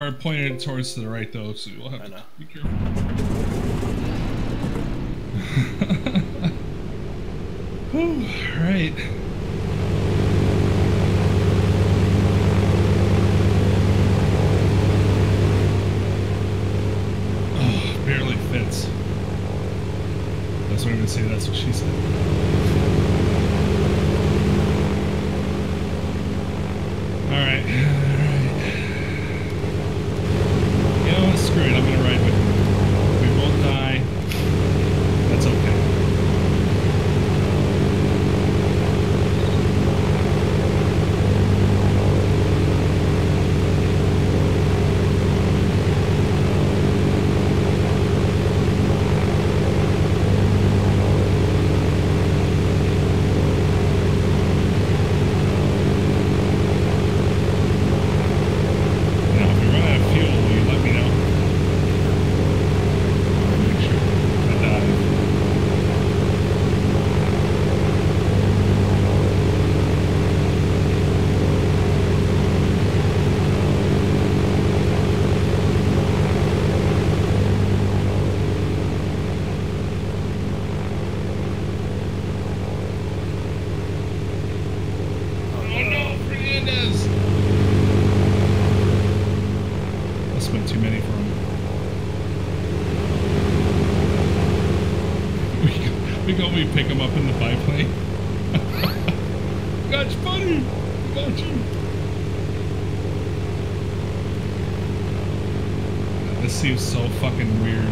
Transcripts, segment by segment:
are pointed towards to the right though, so you'll have to be careful. Whew, right. Oh, barely fits. That's what I'm gonna say. That's what she said. All right. All right. You know what? Screw it. I'm gonna ride with you. We won't die. That's okay. You know, if you run out of fuel, will you let me know? I'll make sure I dive. Oh no, Fernandez! That's been too many for him. We go, we pick him up in the biplane. got you, buddy! Got you! This seems so fucking weird.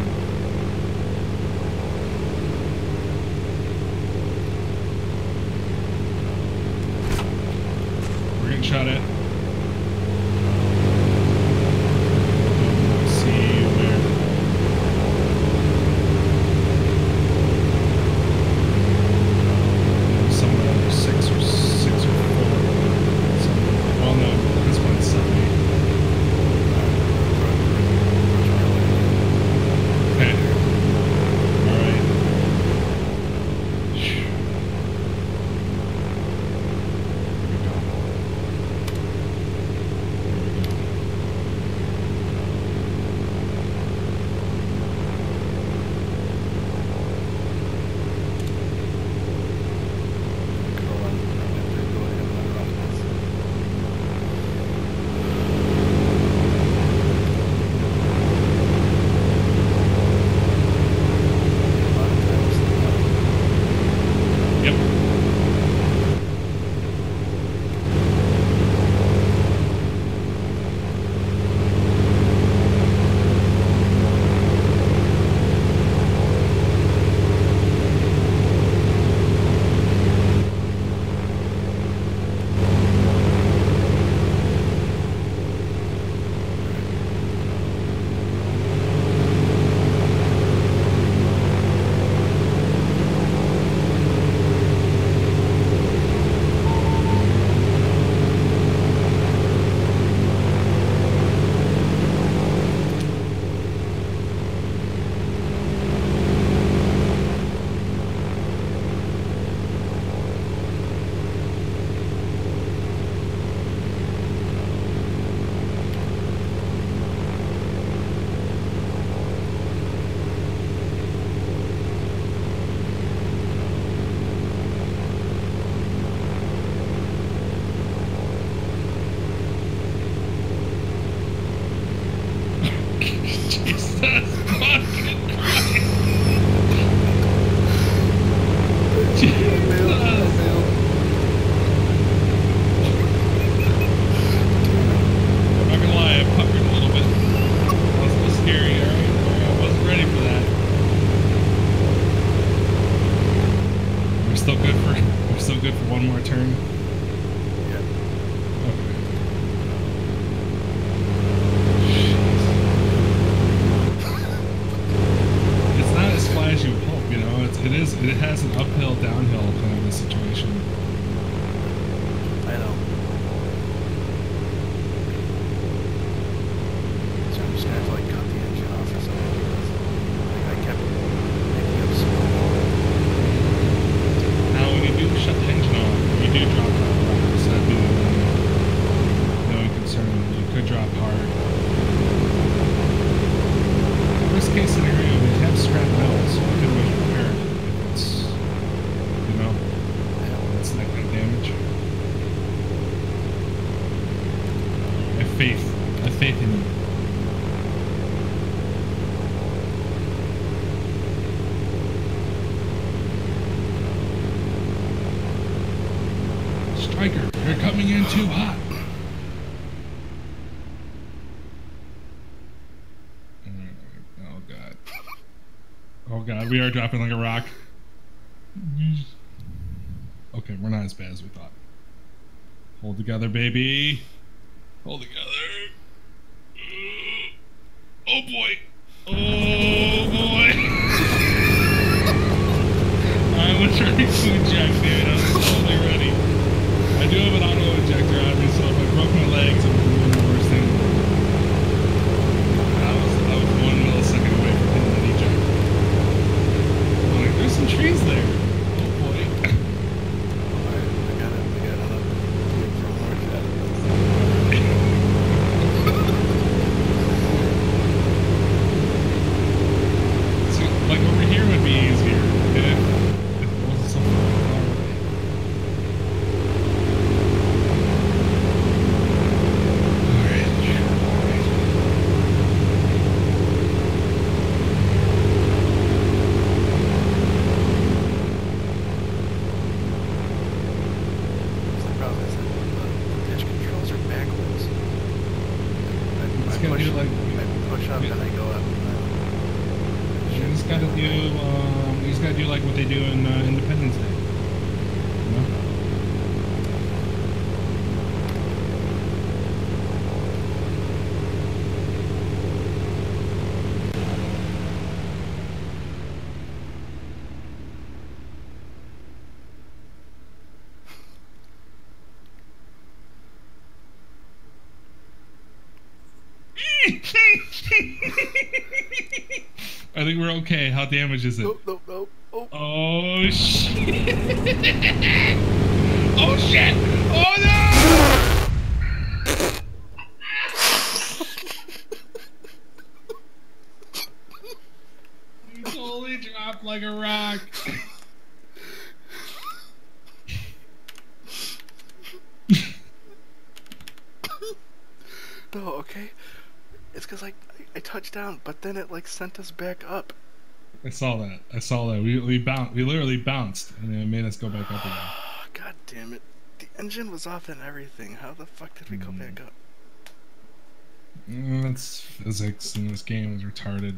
We're getting shot at. good for one more turn? Yeah. Okay. it's not as fast as you hope, you know. It's, it is. It has an uphill, down. case scenario, you would have scrap. So could repair if it's, you know, it's not going to damage? I have faith. I have faith in you. Striker, you're coming in too hot. Oh god, we are dropping like a rock. Okay, we're not as bad as we thought. Hold together, baby. Hold together. Oh boy. Oh boy. I was ready to eject, dude. I was totally ready. I do have an auto ejector on me, so if I broke my legs, it would be the worst thing. I was, I was one millisecond away from hitting that eject. I'm like, there's some trees there. Oh boy. Alright, I gotta, I gotta look for more shadows. So, like over here would be easier if, if it wasn't so far away. Alright, alright. The problem is that the, the pitch controls are backwards. I, It's I gonna push, be like- I push up yeah. and I go up. And Just gotta do, um, you just gotta do like what they do in uh, Independence Day. You? I think we're okay. How damaged is it? Nope, nope, nope. Oh, Oh shit! oh shit! Oh no! you totally dropped like a rock. no, oh, okay. It's because like I, I touched down, but then it like sent us back up. I saw that. I saw that. We we bounced. We literally bounced, and it made us go back up again. Oh, God damn it. The engine was off and everything. How the fuck did we go Mm. back up? Mm, That's physics in this game is retarded.